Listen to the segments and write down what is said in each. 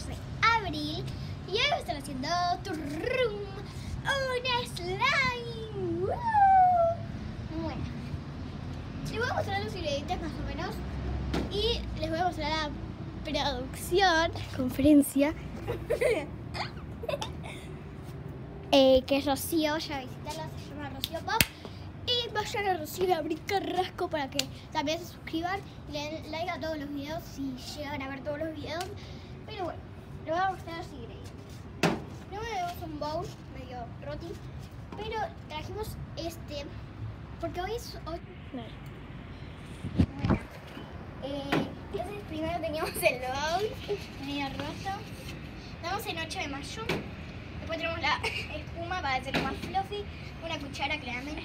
soy Abril y hoy voy a haciendo turrum, un slime. Bueno, les voy a mostrar los ingredientes más o menos y les voy a mostrar la producción, conferencia, eh, que Rocío, ya visitarla, se llama Rocío Pop. Y vayan a Rocío Abril Carrasco para que también se suscriban y le den like a todos los videos si llegan a ver todos los videos. Pero bueno, voy a mostrar los ingredientes. Primero tenemos un bowl medio roti, pero trajimos este porque hoy es hoy. Bueno, eh, entonces primero teníamos el bowl medio roto. Estamos en 8 de mayo. Después tenemos la espuma para hacerlo más fluffy, una cuchara claramente.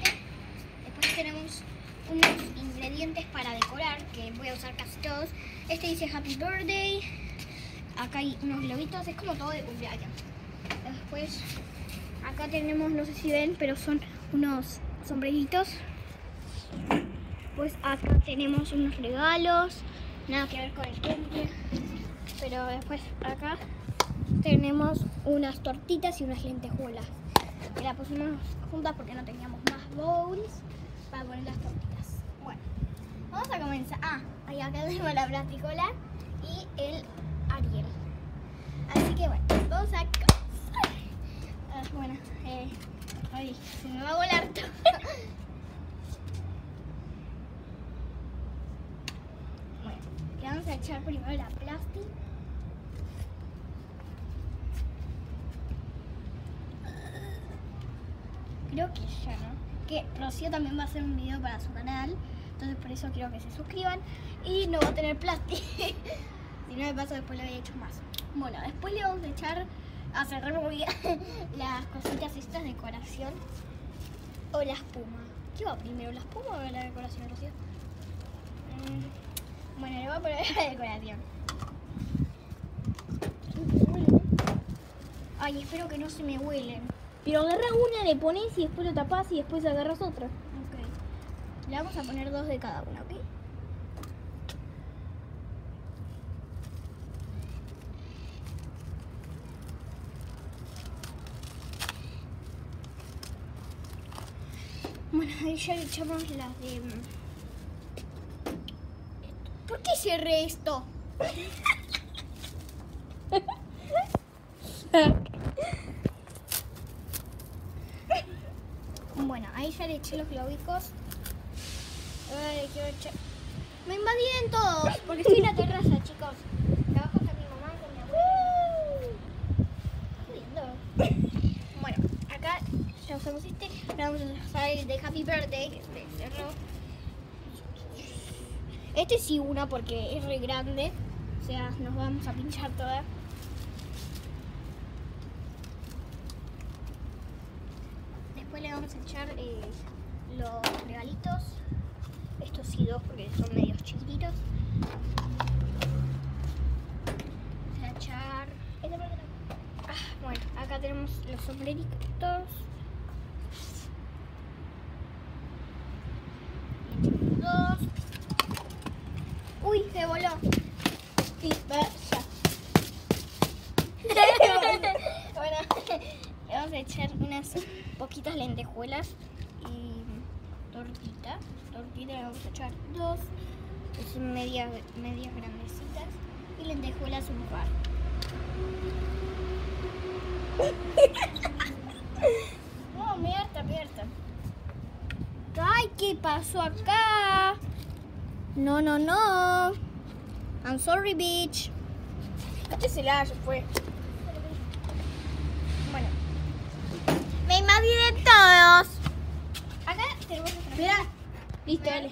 Después tenemos unos ingredientes para decorar que voy a usar casi todos. Este dice Happy Birthday. Acá hay unos globitos, es como todo de cumpleaños. Después acá tenemos, no sé si ven, pero son unos sombreritos. Pues acá tenemos unos regalos, nada que ver con el cumple. Pero después acá tenemos unas tortitas y unas lentejuelas. Que las pusimos juntas porque no teníamos más bowls para poner las tortitas. Bueno, vamos a comenzar. Ah, ahí acá tenemos la plasticola y el Así que bueno, vamos a comenzar. Ah, bueno, eh, ay, se me va a volar todo. bueno, le vamos a echar primero la plástica. creo que ya, ¿no? Que Rocío también va a hacer un video para su canal, entonces por eso quiero que se suscriban y no va a tener plástico. si no, de paso después le había hecho más. Bueno, después le vamos a echar a cerrar muy bien las cositas estas de decoración o la espuma. ¿Qué va primero, la espuma o la decoración, Rocío? Mm, bueno, le voy a poner la decoración. Ay, espero que no se me huelen. Pero agarras una, le pones y después lo tapas y después agarras otra. Ok. Le vamos a poner dos de cada una, ¿ok? Bueno, ahí ya le echamos las de... mm, ¿Por qué cerré esto? Bueno, ahí ya le eché los globicos. Ahora le quiero echar... Me invadieron todos, porque estoy en la terraza, chicos. De abajo está mi mamá con mi abuela. Jodiendo. Bueno, acá usamos este. Vamos a usar el de Happy Birthday. Este sí una porque es re grande. O sea, nos vamos a pinchar todas. Después le vamos a echar eh, los regalitos. Estos sí dos porque son medios chiquititos. Vamos a echar... Ah, bueno, acá tenemos los sombreritos. Le echamos dos. Uy, se voló. Sí, va, ya. bueno, le vamos a echar unas poquitas lentejuelas y tortita. Tortita le vamos a echar dos, que son medias, medias grandecitas. Y lentejuelas un par. No, me harta. Ay, ¿qué pasó acá? No, no, no. I'm sorry, bitch. Cáchesela, ya fue. Bueno. Me invadieron todos. Acá tenemos nuestro Mira. Listo, dale.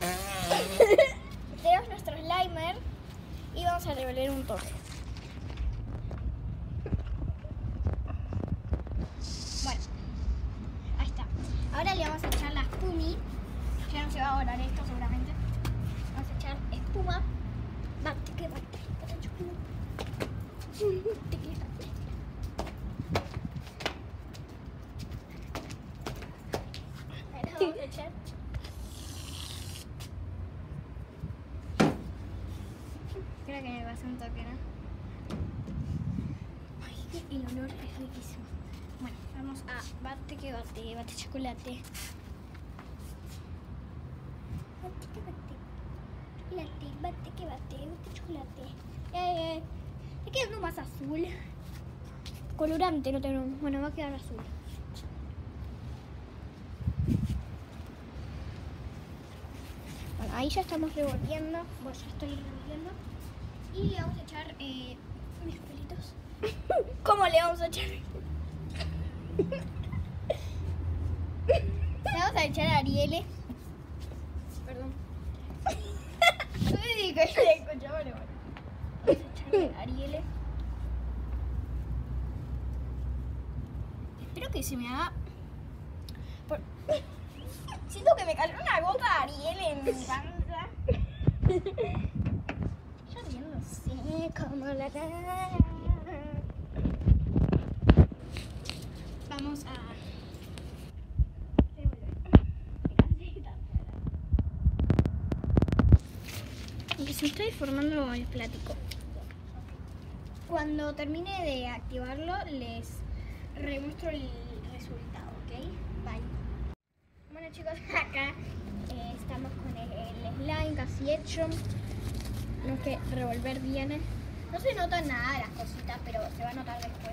tenemos nuestro slimer y vamos a revelar un toque. Bueno, ahí está. Ahora le vamos a echar la espumi. Ya no se va a volar esto seguramente. Vamos a echar espuma. Ahora vamos a echar. Que me pasó un toque, ¿no? Y el olor es riquísimo. Bueno, vamos a bate que bate, bate chocolate. Bate que bate. Chocolate, bate que bate, bate chocolate. Eh, está quedando más azul. Colorante no tengo. Bueno, va a quedar azul. Bueno, ahí ya estamos revolviendo. Bueno, ya estoy revolviendo. Y le vamos a echar eh, mis pelitos. ¿Cómo le vamos a echar? le vamos a echar a Ariele. Perdón. No me digo que le escuchaba, pero bueno. Vamos a echarle a Ariele. Espero que se me haga. por- Siento que me cayó una gota de Ariel en mi panza. Yo riéndose como la Vamos a. Se está deformando el plático. Cuando termine de activarlo, les remuestro el resultado, ¿ok? Bye. Bueno chicos, acá eh, estamos con el, el slime casi hecho. Tenemos que revolver bien. No se nota nada las cositas, pero se va a notar después.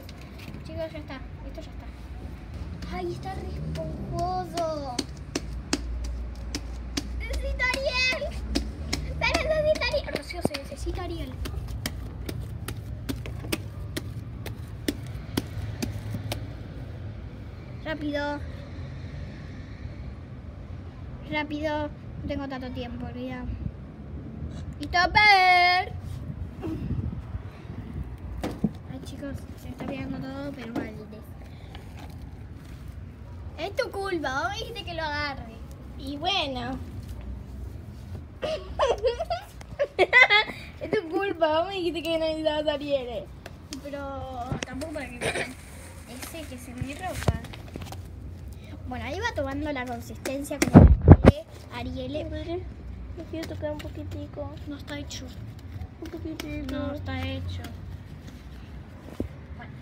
Chicos, ya está. Esto ya está. ¡Ay, está re esponjoso! ¡Necesito Ariel! ¡Se necesita Ariel! Rocío, se necesita Ariel. Rápido. Rápido. No tengo tanto tiempo, olvida. Y topper. Ay chicos, se está pegando todo, pero mal. Es tu culpa, vos me dijiste que lo agarre. Y bueno. es tu culpa, vos me dijiste que necesitabas Ariel. Pero tampoco para que ese que se me ropa. Bueno, ahí va tomando la consistencia como la de Ariel. Me quiero tocar un poquitico. No está hecho. Un poquitico. No está hecho. Bueno.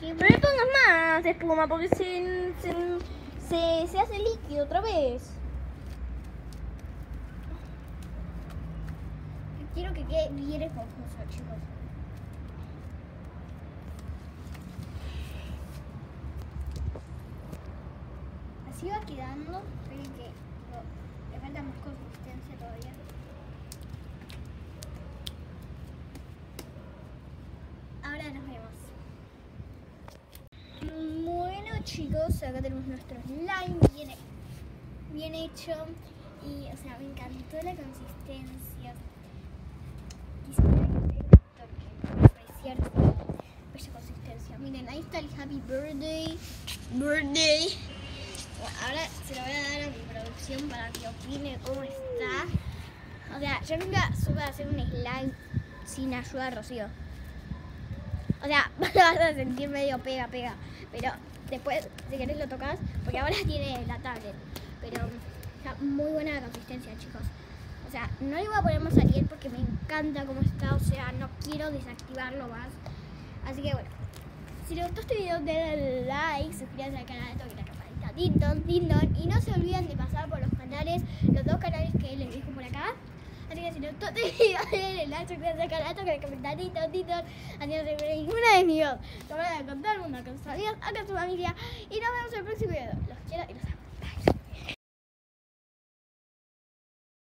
No le pongas más espuma porque se, se, se, se hace líquido otra vez. Quiero que quede bien esponjoso, chicos. Así va quedando. Esperen que le falta más consistencia todavía. Ahora nos vemos. Bueno chicos, acá tenemos nuestro slime bien, bien hecho. Y, o sea, me encantó la consistencia. Quisiera que ustedes toquen bella consistencia. Miren, ahí está el Happy Birthday. Birthday. Ahora se lo voy a dar a mi producción para que opine cómo está. O sea, yo nunca supe hacer un slime sin ayuda de Rocío. O sea, vas a sentir medio pega, pega. Pero después, si querés, lo tocas, porque ahora tiene la tablet. Pero está muy buena la consistencia, chicos. O sea, no le voy a poner más Ariel porque me encanta cómo está. O sea, no quiero desactivarlo más. Así que bueno, si les gustó este video, denle like, suscríbanse al canal, toquen la campanita, din don, din don, y no se olviden de pasar por los canales, los dos canales que les dejo por acá. Así que si este video, denle like, suscríbanse al canal, toquen la campanita, din don, din don, así no se pierden ninguna de mis videos. Lo van a contar el mundo con sus amigos, acá con su familia, y nos vemos en el próximo video. Los